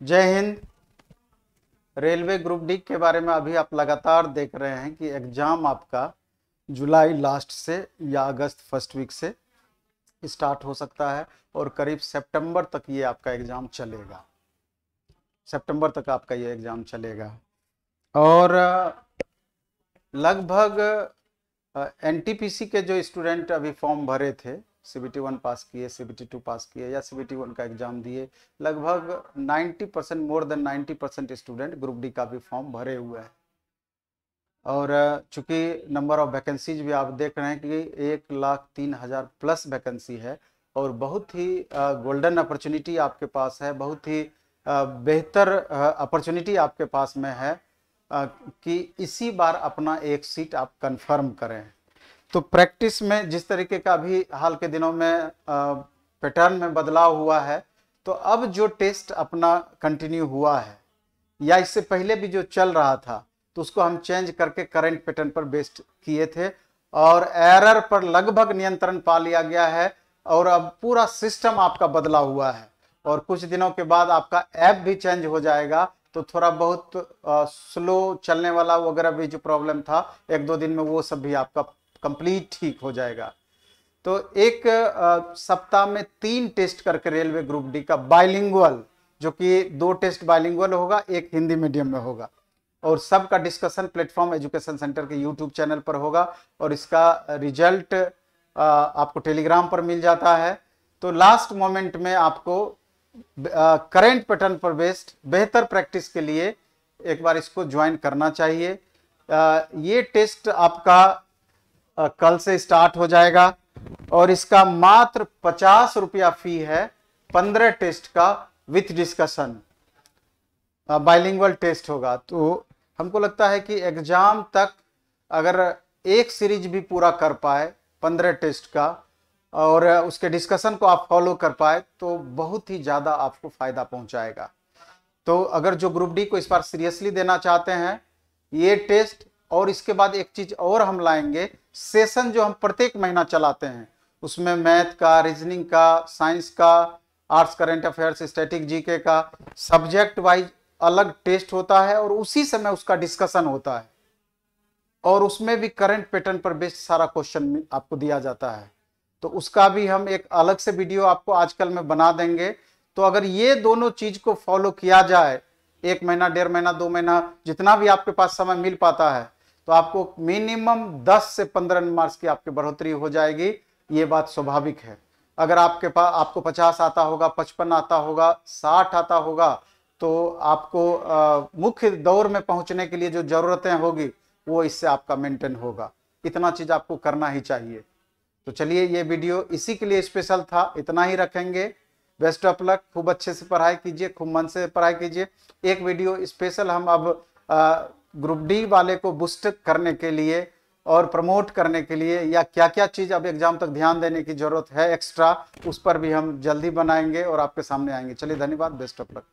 जय Hind. Railway group D के बारे में अभी आप लगातार देख रहे हैं कि एग्ज़ाम आपका जुलाई लास्ट से या अगस्त फ़र्स्ट वीक से स्टार्ट हो सकता है और करीब सितंबर तक ये आपका एग्ज़ाम चलेगा। सितंबर तक आपका ये एग्ज़ाम चलेगा। और लगभग एनटीपीसी के जो स्टूडेंट अभी फॉर्म भरे थे सीबीटी वन पास किए सीबीटी टू पास किए या सीबीटी वन का एग्ज़ाम दिए, लगभग 90 percent more than 90 percent student group D का भी फॉर्म भरे हुए हैं। और चूँकि नंबर ऑफ़ वैकेंसीज भी आप देख रहे हैं कि एक लाख तीन हज़ार प्लस वैकेंसी है और बहुत ही गोल्डन अपॉर्चुनिटी आपके पास है, बहुत ही बेहतर अपॉर्चुनिटी आपके पास में है कि इसी बार अपना एक सीट आप कंफर्म करें। तो प्रैक्टिस में जिस तरीके का भी हाल के दिनों में पैटर्न में बदलाव हुआ है तो अब जो टेस्ट अपना कंटिन्यू हुआ है या इससे पहले भी जो चल रहा था तो उसको हम चेंज करके करंट पैटर्न पर बेस्ड किए थे और एरर पर लगभग नियंत्रण पा लिया गया है और अब पूरा सिस्टम आपका बदला हुआ है। और कुछ दिनों के बाद आपका ऐप भी चेंज हो जाएगा तो थोड़ा बहुत आ, स्लो चलने वाला वगैरह भी जो प्रॉब्लम था एक दो दिन में वो सब भी आपका कंप्लीट ठीक हो जाएगा। तो एक सप्ताह में तीन टेस्ट करके रेलवे ग्रुप डी का बाइलिंगुअल जो कि दो टेस्ट बाइलिंगुअल होगा एक हिंदी मीडियम में होगा। और सबका डिस्कशन प्लेटफॉर्म एजुकेशन सेंटर के यूट्यूब चैनल पर होगा और इसका रिज़ल्ट आपको टेलीग्राम पर मिल जाता है। तो लास्ट मोमेंट में आपको करेंट पैटर्न पर बेस्ड बेहतर प्रैक्टिस के लिए एक बार इसको ज्वाइन करना चाहिए। आ, ये टेस्ट आपका कल से स्टार्ट हो जाएगा और इसका मात्र पचास रुपया फ़ी है पंद्रह टेस्ट का विथ डिस्कशन बाइलिंगुअल टेस्ट होगा। तो हमको लगता है कि एग्ज़ाम तक अगर एक सीरीज़ भी पूरा कर पाए पंद्रह टेस्ट का और उसके डिस्कशन को आप फॉलो कर पाए तो बहुत ही ज़्यादा आपको फ़ायदा पहुंचाएगा। तो अगर जो ग्रुप डी को इस बार सीरियसली देना चाहते हैं, ये टेस्ट और इसके बाद एक चीज़ और हम लाएँगे। सेशन जो हम प्रत्येक महीना चलाते हैं, उसमें मैथ का, रीजनिंग का, साइंस का, arts, current affairs, static, GK का, सब्जेक्ट वाइज अलग टेस्ट होता है और उसी समय उसका डिस्कशन होता है। और उसमें भी करंट पैटर्न पर बेस्ड सारा क्वेश्चन आपको दिया जाता है। तो उसका भी हम एक अलग से वीडियो आपको आजकल में बना देंगे। तो अगर ये दोनों चीज़ को फॉलो किया जाए, एक महीना, डेढ़ महीना, दो महीना, जितना भी आपके पास समय मिल पाता है तो आपको मिनिमम 10 से 15 मार्क्स की आपकी बढ़ोतरी हो जाएगी। ये बात स्वाभाविक है। अगर आपके पास आपको 50 आता होगा 55 आता होगा 60 आता होगा तो आपको मुख्य दौर में पहुँचने के लिए जो जरूरतें होगी, वो इससे आपका मेंटेन होगा। इतना चीज़ आपको करना ही चाहिए। तो चलिए, ये वीडियो इसी के लिए स्पेशल था। इतना ही रखेंगे। Best of luck. खूब अच्छे से पढ़ाई कीजिए, खूब मन से पढ़ाई कीजिए। एक वीडियो स्पेशल हम अब ग्रुप डी वाले को बुस्ट करने के लिए और प्रमोट करने के लिए या क्या क्या चीज़ अब एग्ज़ाम तक ध्यान देने की ज़रूरत है एक्स्ट्रा उस पर भी हम जल्दी बनाएँगे और आपके सामने आएँगे। चलिए, धन्यवाद बेस्ट ऑफ़ लक